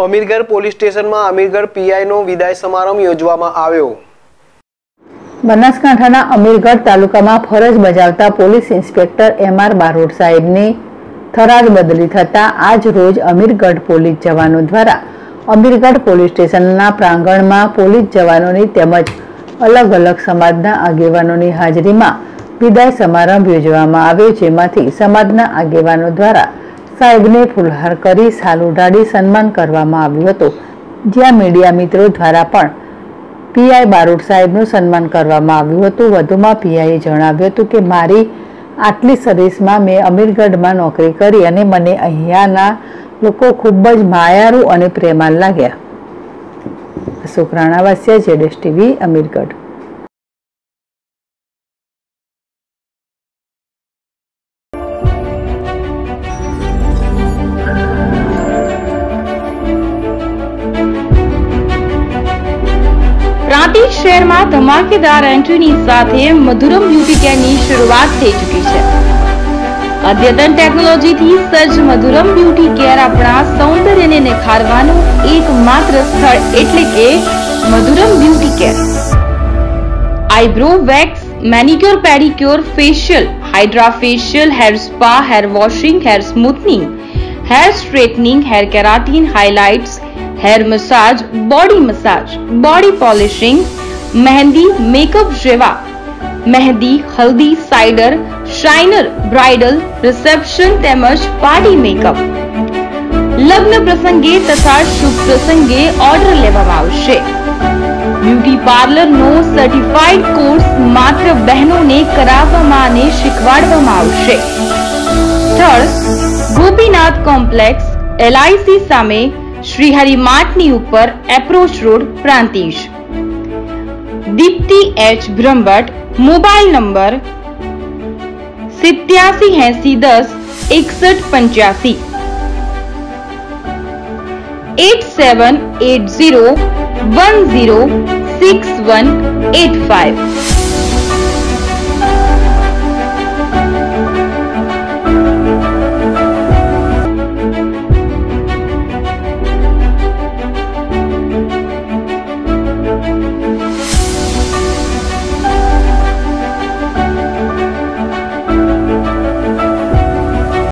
Amirgadh police સ્ટેશનમાં અમીરગઢ પીઆઈનો વિદાય સમારંભ યોજવામાં આવ્યો. બનાસકાંઠાના અમીરગઢ તાલુકામાં ફરજ બજાવતા police inspector M R Barot સાહેબની થરાદ બદલી થતા આજ રોજ અમીરગઢ પોલીસ જવાનો દ્વારા અમીરગઢ પોલીસ સ્ટેશનના પ્રાંગણમાં પોલીસ જવાનોની તેમજ અલગ અલગ સમાજના આગેવાનોની હાજરીમાં વિદાય સમારંભ યોજવામાં આવ્યો, જેમાંથી સમાજના આગેવાનો દ્વારા સાહેબને ફુલહાર કરી સાલ ઉડાડી સન્માન કરવામાં આવ્યું હતું. જ્યાં મીડિયા મિત્રો દ્વારા પણ પીઆઈ બારોટ સાહેબનું સન્માન કરવામાં આવ્યું હતું. વધુમાં પીઆઈએ જણાવ્યું હતું કે, મારી આટલી સર્વિસમાં મેં અમીરગઢમાં નોકરી કરી અને મને અહીંયાના લોકો ખૂબ જ માયાળુ અને પ્રેમાળ લાગ્યા. અશોક રાણાવાસિયા, જેડેશ ટીવી, અમીરગઢ. પ્રાંતિજ શહેરમાં ધમાકેદાર એન્ટ્રીની સાથે મધુરમ બ્યુટી કેરની શરૂઆત થઈ ચૂકી છે અદ્યતન ટેકનોલોજીથી સજ્જ મધુરમ બ્યુટી કેર આપણા સૌંદર્યને નિખારવાનું એકમાત્ર સ્થળ એટલે કે Madhuram beauty care eyebrow wax manicure pedicure facial hydra facial hair spa hair washing hair smoothening hair straightening hair keratin highlights hair massage body massage body polishing mehndi makeup જેવા મહેંદી હલ્દી cider shiner bridal reception તેમજ party makeup લગ્ન પ્રસંગે તથા શુભ પ્રસંગે order લેવામાં આવશે beauty પાર્લરનો certified course માત્ર બહેનોને કરાવવામાં અને શીખવાડવામાં આવશે સ્થળ ગોપીનાથ કોમ્પ્લેક્સ એલઆઈસી સામે શ્રીહરિ માર્ટની ઉપર approach road Prantij Dipti H Brahmbhatt mobile number સિત્યાસી એસી દસ એકસઠ પંચ્યાસી eight seven eight zero one zero six one eight five